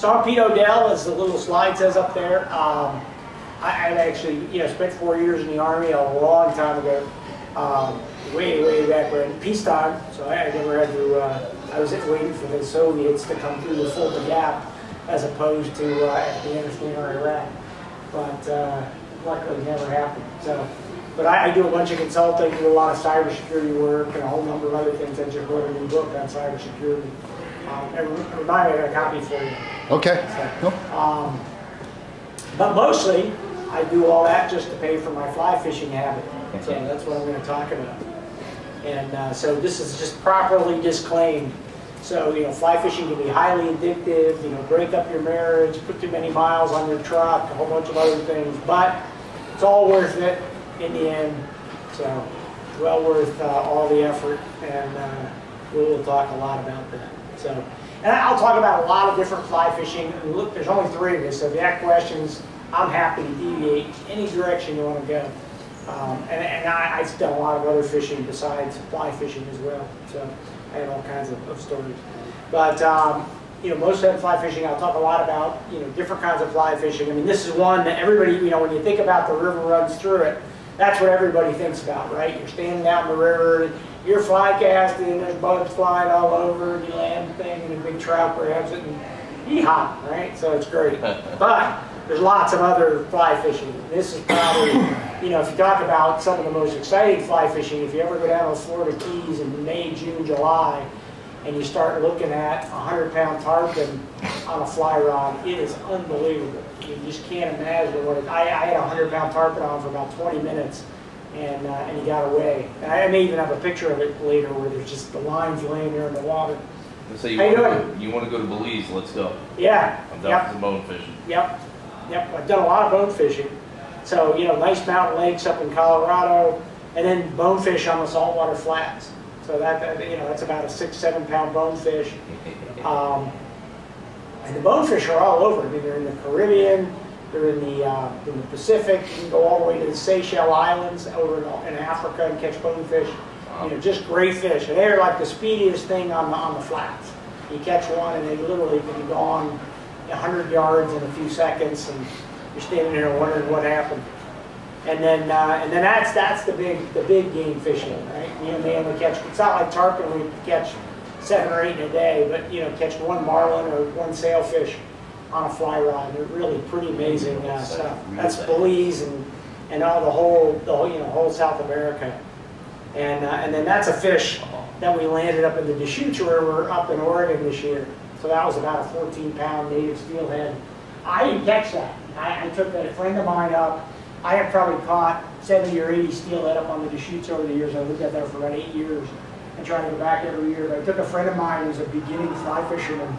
Pete Odell, as the little slide says up there. Um, I, actually, you know, spent four years in the Army a long time ago, um, way, way back when, peacetime, so I, I never had to, uh, I was waiting for the Soviets to come through to Fulda Gap as opposed to uh, Afghanistan or Iraq. But uh, luckily never happened. So, But I, I do a bunch of consulting, do a lot of cybersecurity work and a whole number of other things. I just wrote a new book on cybersecurity. Um, and remind me, I got a copy for you. Okay. So, um, but mostly, I do all that just to pay for my fly fishing habit. So that's what I'm going to talk about. And uh, so this is just properly disclaimed. So, you know, fly fishing can be highly addictive, you know, break up your marriage, put too many miles on your truck, a whole bunch of other things. But it's all worth it in the end. So, well worth uh, all the effort. And uh, we'll talk a lot about that. So, and I'll talk about a lot of different fly fishing. And look, there's only three of us, so if you have questions, I'm happy to deviate any direction you want to go. Um, and, and I, I've done a lot of other fishing besides fly fishing as well. So I have all kinds of, of stories. But um, you know, most of fly fishing, I'll talk a lot about you know different kinds of fly fishing. I mean, this is one that everybody, you know, when you think about the river runs through it, that's what everybody thinks about, right? You're standing out in the river, you're fly casting, and there's bugs flying all over, and you land the thing, and a big trout grabs it, and yeehaw, right? So it's great. But there's lots of other fly fishing. This is probably, you know, if you talk about some of the most exciting fly fishing, if you ever go down to the Florida Keys in May, June, July, and you start looking at a 100 pound tarpon on a fly rod, it is unbelievable. You just can't imagine what it, I, I had a 100 pound tarpon on for about 20 minutes and, uh, and he got away. I may even have a picture of it later where there's just the lines laying there in the water. So you want, to go, you want to go to Belize? Let's go. Yeah, I'm down yep. some bone fishing. Yep, yep. I've done a lot of bone fishing. So, you know, nice mountain lakes up in Colorado, and then bonefish on the saltwater flats. So that, that, you know, that's about a six, seven pound bonefish. Um, and the bonefish are all over. I mean, they're in the Caribbean, they're in the, uh, in the Pacific. You can go all the way to the Seychelles Islands over in, in Africa and catch bonefish. You know, just great fish. And they're like the speediest thing on the, on the flats. You catch one and they literally can be gone 100 yards in a few seconds and you're standing there wondering what happened. And then, uh, and then that's that's the big the big game fishing, right? You know, they only catch. It's not like tarpon you catch seven or eight in a day, but you know, catch one marlin or one sailfish on a fly rod. They're really pretty amazing uh, stuff. That's Belize and and all the whole the whole you know whole South America. And uh, and then that's a fish that we landed up in the Deschutes River up in Oregon this year. So that was about a 14 pound native steelhead. I didn't catch that. I, I took a friend of mine up. I have probably caught 70 or 80 steelhead up on the Deschutes over the years. I lived out there for about eight years and trying to go back every year. But I took a friend of mine who's a beginning fly fisherman,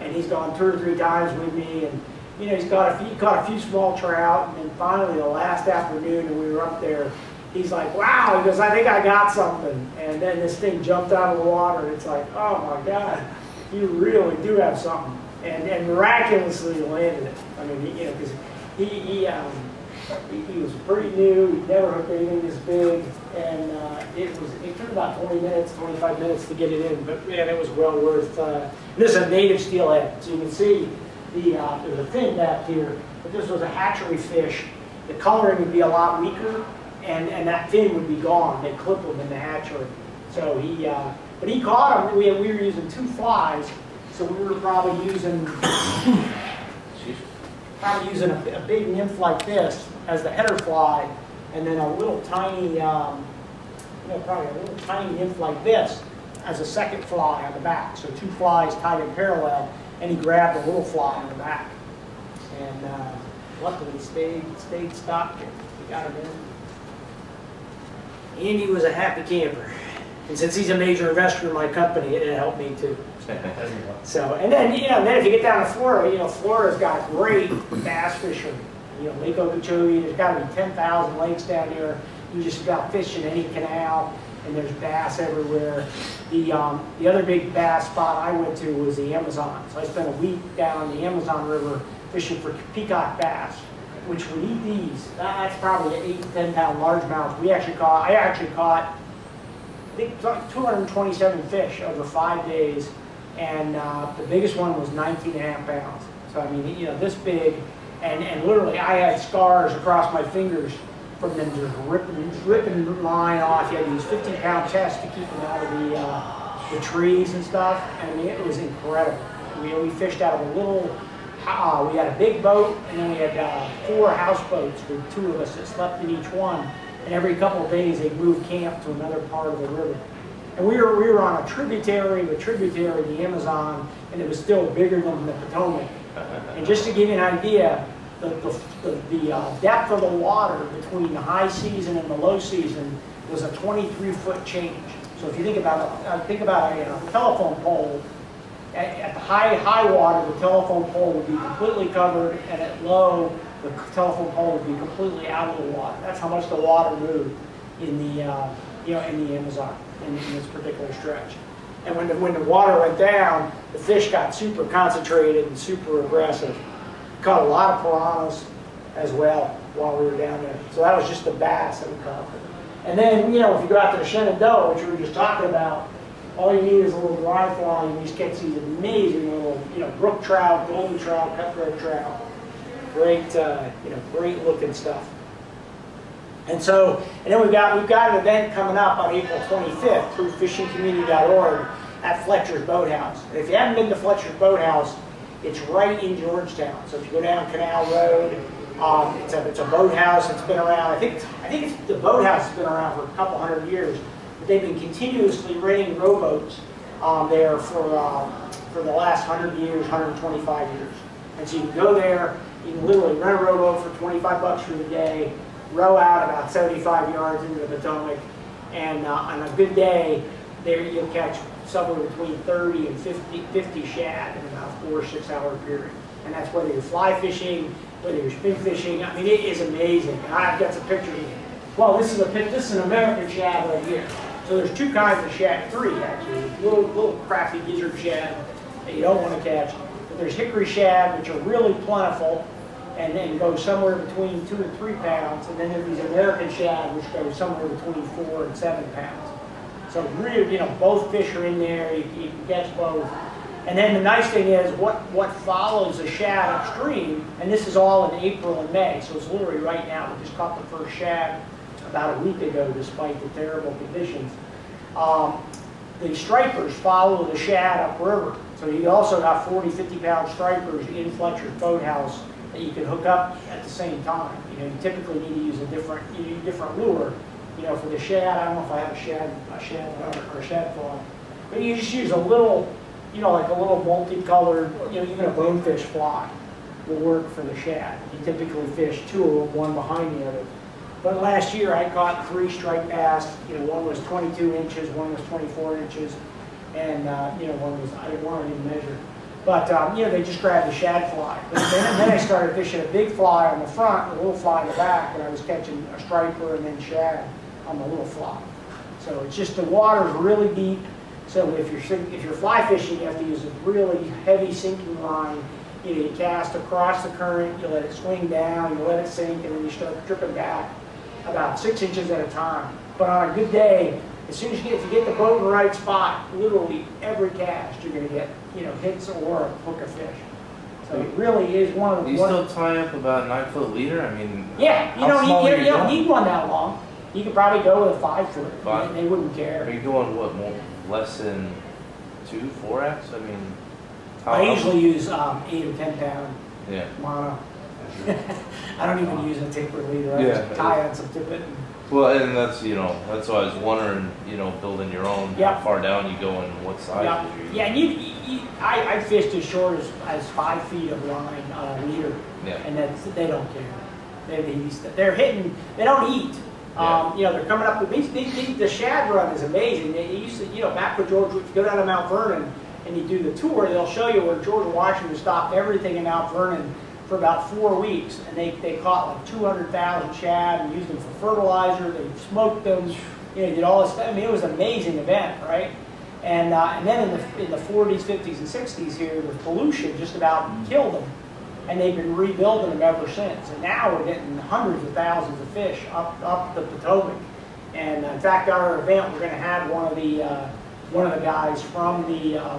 and he's gone two or three times with me. And you know, he's caught a few, he caught a few small trout. And then finally, the last afternoon, and we were up there, he's like, "Wow!" He goes, "I think I got something." And then this thing jumped out of the water. And it's like, "Oh my God, you really do have something!" And and miraculously landed it. I mean, you know, because he he, um, he he was pretty new. He never hooked anything this big, and uh, it was it took about 20 minutes, 25 minutes to get it in. But man, it was well worth. Uh, this is a native steelhead, so you can see the uh, there's a fin back here. If this was a hatchery fish, the coloring would be a lot weaker, and and that fin would be gone. They clip them in the hatchery. So he, uh, but he caught them. We we were using two flies, so we were probably using probably using a, a big nymph like this as the header fly, and then a little tiny, um, you know, probably a little tiny nymph like this as a second fly on the back. So two flies tied in parallel, and he grabbed a little fly on the back. And uh, luckily he stayed, stayed stopped and We got him in. Andy was a happy camper. And since he's a major investor in my company, it helped me too. So, and then, you know, then if you get down to Florida, you know, Florida's got great bass fishery. You know, Lake Okeechobee, there's got to be 10,000 lakes down here. You just got fish in any canal, and there's bass everywhere. The, um, the other big bass spot I went to was the Amazon. So I spent a week down the Amazon River fishing for peacock bass, which would eat these. That's probably an 8 to 10 pound largemouth. We actually caught, I actually caught, I think, 227 fish over five days and uh, the biggest one was 19 and a half pounds. So I mean, you know, this big, and, and literally I had scars across my fingers from them just ripping, ripping line off. You had these 50 pound chests to keep them out of the, uh, the trees and stuff. I mean, it was incredible. We, we fished out of a little, uh, we had a big boat and then we had uh, four houseboats with two of us that slept in each one. And every couple of days they'd move camp to another part of the river. And we were, we were on a tributary a tributary, the Amazon, and it was still bigger than the Potomac. And just to give you an idea, the, the, the, uh, depth of the water between the high season and the low season was a 23 foot change. So if you think about uh, think about a, a telephone pole, at, at, the high, high water, the telephone pole would be completely covered, and at low, the telephone pole would be completely out of the water. That's how much the water moved in the, uh, you know, in the Amazon in, in this particular stretch. And when the, when the water went down, the fish got super concentrated and super aggressive. Caught a lot of piranhas as well while we were down there. So that was just the bass that we caught. And then, you know, if you go out to the Shenandoah, which we were just talking about, all you need is a little dry fly and you just catch these amazing little, you know, brook trout, golden trout, cutthroat trout. Great, uh, you know, great looking stuff. And so, and then we've got, we've got an event coming up on April 25th through fishingcommunity.org at Fletcher's Boathouse. And if you haven't been to Fletcher's Boathouse, it's right in Georgetown. So if you go down Canal Road, um, it's, a, it's a boathouse. It's been around, I think, I think it's, the boathouse has been around for a couple hundred years. But they've been continuously renting rowboats um, there for, uh, for the last 100 years, 125 years. And so you can go there, you can literally rent a rowboat for 25 bucks for the day, row out about 75 yards into the Potomac, and uh, on a good day, there you'll catch somewhere between 30 and 50, 50 shad in about four or six hour period. And that's whether you're fly fishing, whether you're spin fishing. I mean, it is amazing. And I've got some pictures. Well, this is a this is an American shad right here. So there's two kinds of shad, three actually. Little little crappy gizzard shad that you don't want to catch. But there's hickory shad, which are really plentiful and then go somewhere between two and three pounds. And then there's these American shad, which go somewhere between four and seven pounds. So really, you know, both fish are in there. You, you can catch both. And then the nice thing is what, what follows the shad upstream, and this is all in April and May, so it's literally right now. We just caught the first shad about a week ago despite the terrible conditions. Um, the stripers follow the shad upriver. So you also got 40, 50 pound stripers in Fletcher's boathouse that you can hook up at the same time. You know, you typically need to use a different, you different lure. You know, for the shad, I don't know if I have a shad, a shad or a shad fly, but you just use a little, you know, like a little multicolored, you know, even a bonefish fly will work for the shad. You typically fish two of them, one behind the other. But last year I caught three striped bass. You know, one was 22 inches, one was 24 inches, and uh, you know, one was I didn't want to even measure. But, um, you know, they just grabbed the shad fly. But then, then I started fishing a big fly on the front a little fly in the back, and I was catching a striper and then shad on the little fly. So it's just the water's really deep. So if you're if you're fly fishing, you have to use a really heavy sinking line. You know, you cast across the current, you let it swing down, you let it sink, and then you start dripping back about six inches at a time. But on a good day, as soon as you get, if you get the boat in the right spot, literally every cast you're going to get, you know, hits or a hook a fish. So it really is one of the. You still tie up about a nine foot leader? I mean. Yeah, you don't need you, you don't need one that long. You could probably go with a five foot. Five. They, they wouldn't care. Are you going what more less than two, four x? I mean. How, I usually use um, eight or ten pound. Yeah. Mono. I don't even use a taper leader. I yeah, just tie on some tippet. Well, and that's you know that's why I was wondering, you know, building your own. Yep. How far down you go and what size? Yep. Yeah, and you, you, I, I fished as short as, as five feet of line on a leader, yeah. and that's they don't care. They, they they're hitting. They don't eat. Um, you know, they're coming up with these, these, these, The shad run is amazing. They used to, you know, back with George, if you go down to Mount Vernon and you do the tour, they'll show you where George Washington stopped everything in Mount Vernon for about four weeks, and they, they caught like 200,000 shad and used them for fertilizer. They smoked them, you know, did all this. I mean, it was an amazing event, right? And uh, and then in the in the 40s, 50s, and 60s here, the pollution just about killed them, and they've been rebuilding them ever since. And now we're getting hundreds of thousands of fish up up the Potomac. And uh, in fact, our event, we're going to have one of the uh, one of the guys from the uh,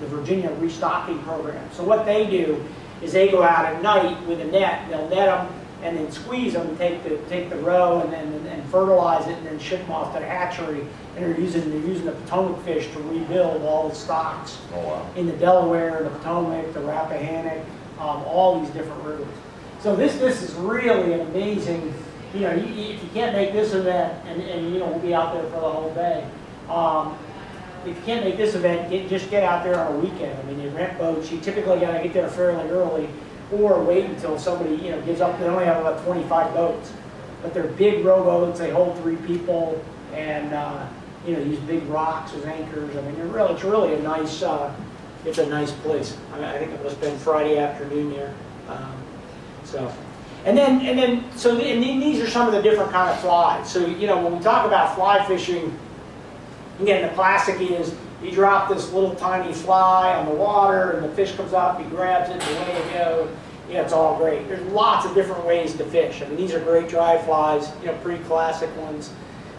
the Virginia restocking program. So what they do is they go out at night with a net, and they'll net them and then squeeze them, take the take the roe and then and, and fertilize it, and then ship them off to the hatchery. And they're using they're using the Potomac fish to rebuild all the stocks Oh, wow. in the Delaware, the Potomac, the Rappahannock, um, all these different rivers. So this this is really an amazing. You know, you, you- if you can't make this event, and, and you know we'll be out there for the whole day. Um, if you can't make this event, get, just get out there on a weekend. I mean, you rent boats. You typically got to get there fairly early, or wait until somebody you know gives up. They only have about 25 boats, but they're big rowboats. They hold three people, and uh, you know use big rocks as anchors. I mean, they're really, it's really a nice. Uh, it's a nice place. I, I think I'm gonna spend Friday afternoon there. Um, so, and then and then so and then these are some of the different kind of flies. So you know when we talk about fly fishing. Again, the classic is you drop this little tiny fly on the water and the fish comes up, he grabs it, and away it goes. Yeah, it's all great. There's lots of different ways to fish. I mean, these are great dry flies, you know, pretty classic ones.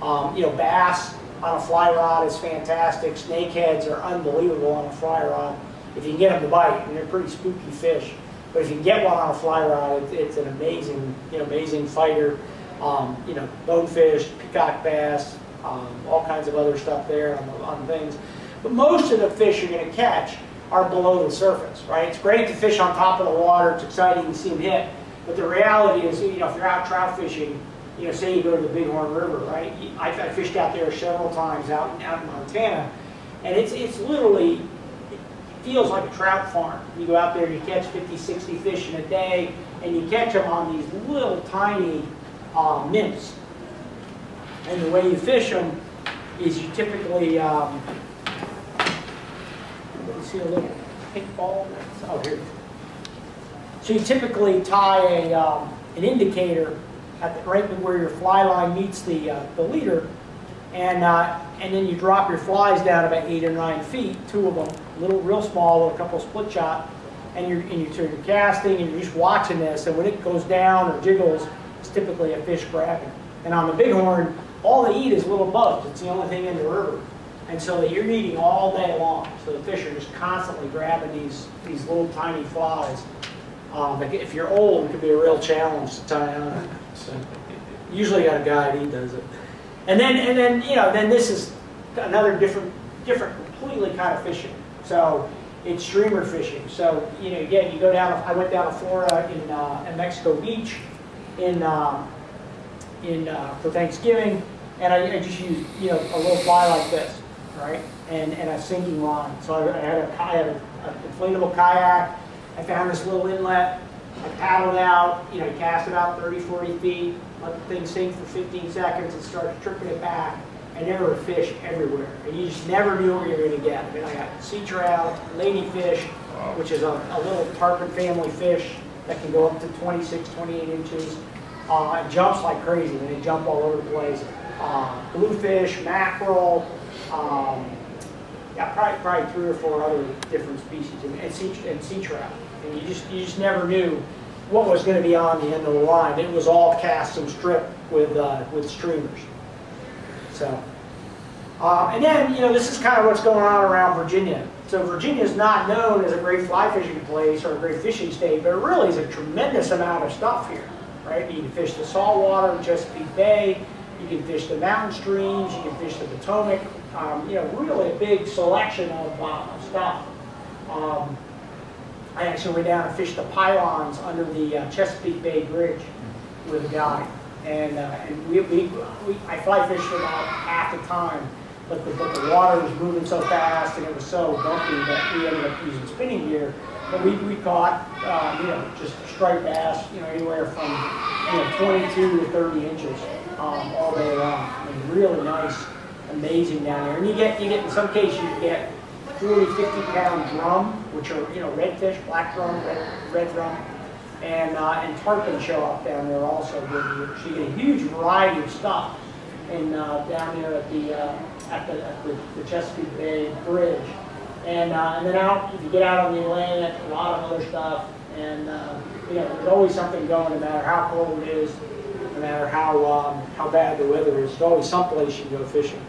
Um, you know, bass on a fly rod is fantastic. Snakeheads are unbelievable on a fly rod if you can get them to bite, and they're pretty spooky fish. But if you can get one on a fly rod, it's, it's an amazing, you know, amazing fighter. Um, you know, bonefish, peacock bass, um, all kinds of other stuff there on, the, on things. But most of the fish you're going to catch are below the surface, right? It's great to fish on top of the water. It's exciting to see them hit. But the reality is, you know, if you're out trout fishing, you know, say you go to the Bighorn River, right? I, I fished out there several times out, in- out in Montana, and it's, it's literally, it feels like a trout farm. You go out there and you catch 50, 60 fish in a day, and you catch them on these little tiny uh, nymphs. And the way you fish them is you typically, um, you see a little pink ball? Oh, here. So you typically tie a, um, an indicator at the, right where your fly line meets the, uh, the leader, and, uh, and then you drop your flies down about eight or nine feet, two of them, little, real small, a couple split shot, and you're, and you, so you're casting and you're just watching this, and when it goes down or jiggles, it's typically a fish grabbing. And on the bighorn, all they eat is little bugs. It's the only thing in the river. And so you're eating all day long. So the fish are just constantly grabbing these, these little tiny flies. Um, if you're old, it could be a real challenge to tie on. So usually got a guide, he does it. And then, and then, you know, then this is another different, different, completely kind of fishing. So it's streamer fishing. So, you know, again, you go down, I went down to Florida in, uh, in Mexico Beach in, um, in, uh, for Thanksgiving, and I, I just used, you know, a little fly like this, right? And, and a sinking line. So I, I had a, I had a, a inflatable kayak. I found this little inlet. I paddled out, you know, cast it out 30, 40 feet, let the thing sink for 15 seconds and started tripping it back. And there were fish everywhere. And you just never knew what you were going to get. I mean, I got sea trout, ladyfish, Wow. which is a, a little tarpon family fish that can go up to 26, 28 inches. Uh, it jumps like crazy, and they jump all over the place. Uh, bluefish, mackerel, um, yeah, probably, probably three or four other different species, and, and sea, and sea trout. And you just, you just never knew what was going to be on the end of the line. It was all cast and stripped with, uh, with streamers. So, uh, and then, you know, this is kind of what's going on around Virginia. So Virginia is not known as a great fly fishing place or a great fishing state, but it really is a tremendous amount of stuff here, right? You can fish the saltwater in Chesapeake Bay, you can fish the mountain streams, you can fish the Potomac, um, you know, really a big selection of, uh, stuff. Um, I actually went down and fished the pylons under the uh, Chesapeake Bay Bridge with a guy. And, uh, and we, we, we, I fly fished for about half the time, but the, but the water was moving so fast and it was so bumpy that we ended up using spinning gear. But we, we caught, uh, you know, just striped bass, you know, anywhere from, you know, 22 to 30 inches um, all day long. I mean, really nice, amazing down there. And you get, you get, in some cases, you get 40, 50 pound drum, which are, you know, redfish, black drum, red, red drum, and, uh, and tarpon show up down there also. So you get a huge variety of stuff and uh, down there at the, uh, at the, at the, the Chesapeake Bay Bridge. And, uh, and then out, if you get out on the Atlantic, a lot of other stuff. And, uh, you know, there's always something going, no matter how cold it is, no matter how, um, how bad the weather is. There's always someplace you can go fishing.